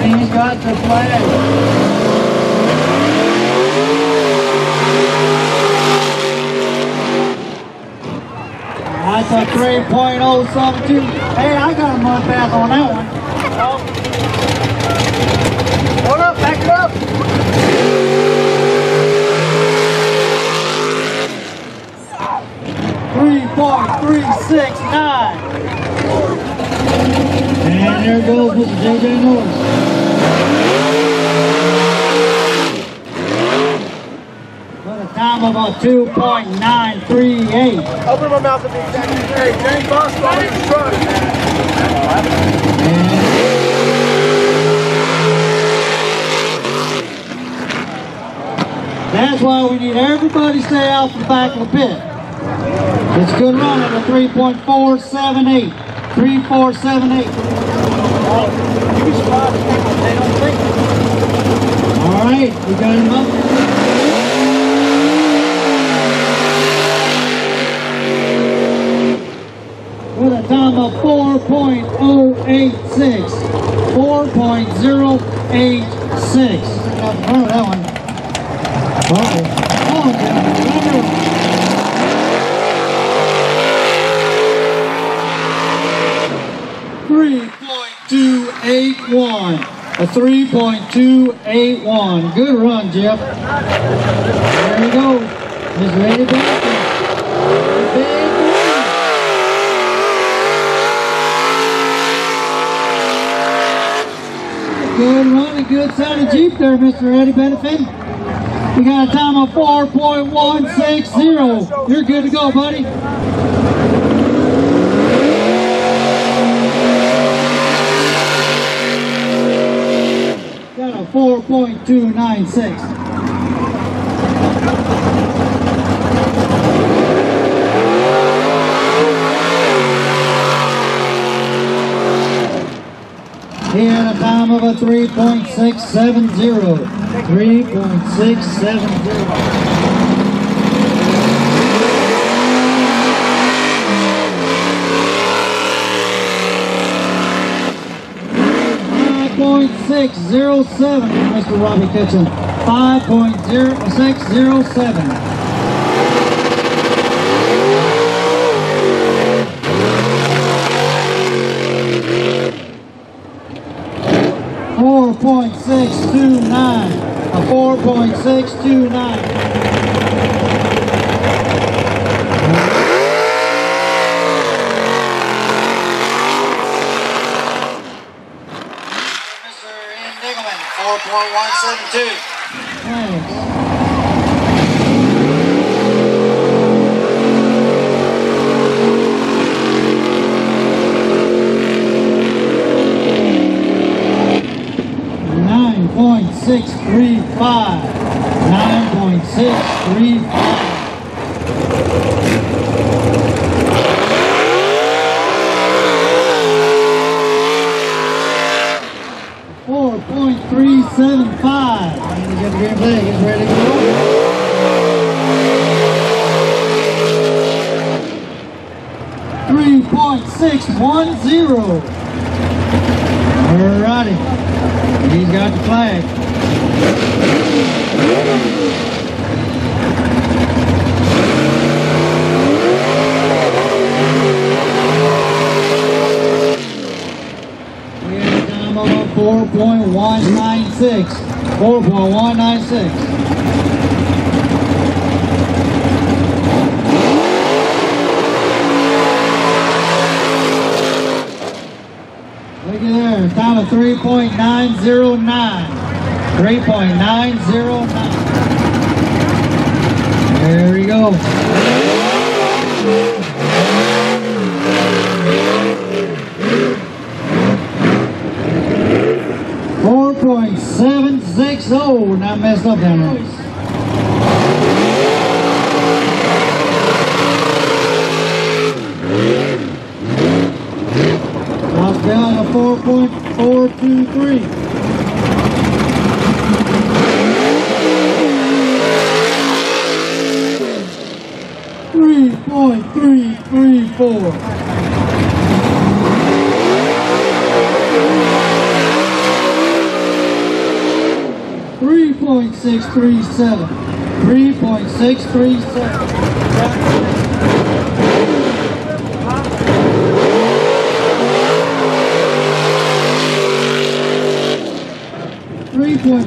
And he's got the flag. That's a 3.072. Hey, I got a mud bath on that one. Oh. Hold up, back it up. Three point three six nine. And there goes Mr. JJ Norris. With a time of a 2.938. Open my mouth and be exactly. Hey, James Boss, follow your truck. That's why we need everybody to stay out from the back of the pit. It's good run at a 3.478. 3478. You be surprised they don't think. All right, we got him up. With a time of 4.086. 4.086. Got in front of that one. Uh-oh. Oh, yeah. 3.281. A 3.281. Good run, Jeff. There you go. Just lay it back. Good run, a good sounding Jeep there, Mr. Eddie Benefit. You got a time of 4.160. You're good to go, buddy. 4.296. He had a time of a 3.670. 3.670. Five point six zero seven, Mr. Robbie Kitchen. Five point zero six zero seven. Four point six two nine. A four point six two nine. 4.172. Thanks. Nine point six three five. Nine point six three five. 1.610. Alrighty. He's got the flag. Four point one nine six. Four point one nine six. Look at there, time of 3.909. 3.909. There we go. Four point seven six oh. Not messed up down there. Drops down to four point four two three. Three point three three four. Three point six three seven. Three point six three seven. Three